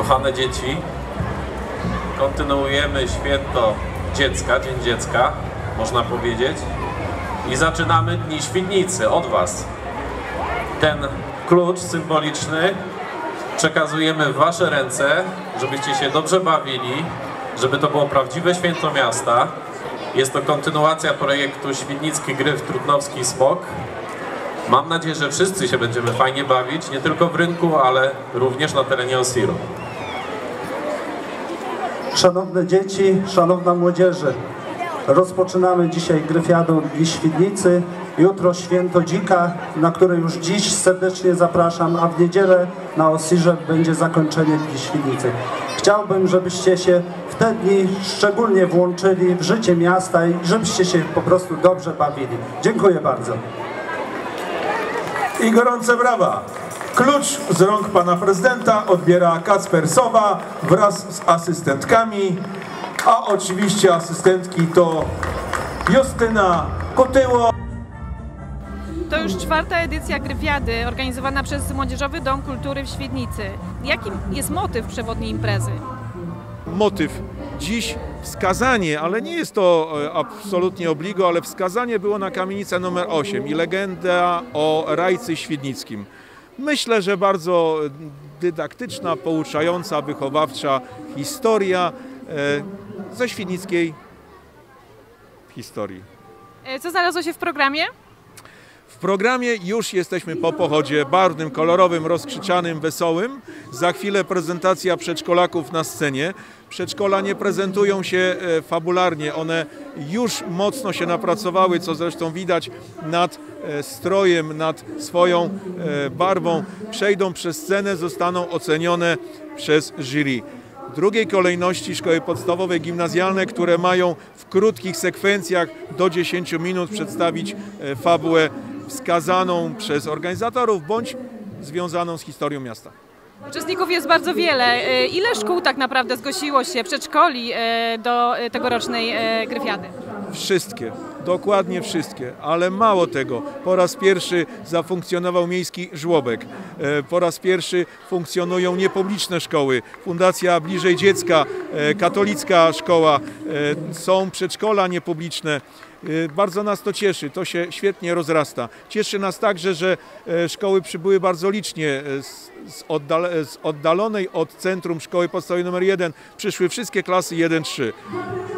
Kochane dzieci, kontynuujemy święto dziecka, Dzień Dziecka, można powiedzieć. I zaczynamy Dni Świdnicy od Was. Ten klucz symboliczny przekazujemy w Wasze ręce, żebyście się dobrze bawili, żeby to było prawdziwe święto miasta. Jest to kontynuacja projektu Świdnicki Gryf Trudnowski Smok. Mam nadzieję, że wszyscy się będziemy fajnie bawić, nie tylko w rynku, ale również na terenie Osiru. Szanowne dzieci, szanowna młodzieży, rozpoczynamy dzisiaj Gryfiadą Dni Świdnicy. Jutro święto dzika, na które już dziś serdecznie zapraszam, a w niedzielę na Osirze będzie zakończenie Dni Świdnicy. Chciałbym, żebyście się w te dni szczególnie włączyli w życie miasta i żebyście się po prostu dobrze bawili. Dziękuję bardzo. I gorące brawa. Klucz z rąk pana prezydenta odbiera Kacper Sowa wraz z asystentkami, a oczywiście asystentki to Justyna Kotyło. To już czwarta edycja Gryfiady organizowana przez Młodzieżowy Dom Kultury w Świdnicy. Jaki jest motyw przewodniej imprezy? motyw. Dziś wskazanie, ale nie jest to e, absolutnie obligo, ale wskazanie było na kamienicę numer 8 i legenda o rajcy świdnickim. Myślę, że bardzo dydaktyczna, pouczająca, wychowawcza historia e, ze świdnickiej historii. E, Co znalazło się w programie? W programie już jesteśmy po pochodzie barwnym, kolorowym, rozkrzyczanym, wesołym. Za chwilę prezentacja przedszkolaków na scenie. Przedszkola nie prezentują się e, fabularnie, one już mocno się napracowały, co zresztą widać nad e, strojem, nad swoją e, barwą. Przejdą przez scenę, zostaną ocenione przez jury. Drugiej kolejności szkoły podstawowe gimnazjalne, które mają w krótkich sekwencjach do 10 minut przedstawić fabułę wskazaną przez organizatorów bądź związaną z historią miasta. Uczestników jest bardzo wiele. E, Ile szkół tak naprawdę zgłosiło się, przedszkoli e, do e, tegorocznej Gryfiady? Wszystkie, dokładnie wszystkie, ale mało tego. Po raz pierwszy zafunkcjonował miejski żłobek. E, Po raz pierwszy funkcjonują niepubliczne szkoły. Fundacja Bliżej Dziecka, e, katolicka szkoła, e, są przedszkola niepubliczne. Bardzo nas to cieszy, to się świetnie rozrasta. Cieszy nas także, że szkoły przybyły bardzo licznie. z oddalonej od centrum szkoły podstawowej nr 1 przyszły wszystkie klasy 1-3.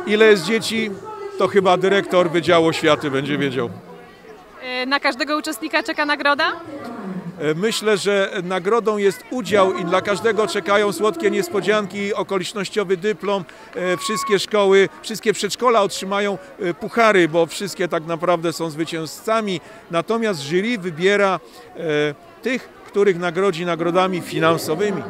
Ile jest dzieci? To chyba dyrektor Wydziału Oświaty będzie wiedział. E, Na każdego uczestnika czeka nagroda? E, Myślę, że nagrodą jest udział i dla każdego czekają słodkie niespodzianki, okolicznościowy dyplom. E, Wszystkie szkoły, wszystkie przedszkola otrzymają puchary, bo wszystkie tak naprawdę są zwycięzcami. Natomiast jury wybiera tych, których nagrodzi nagrodami finansowymi.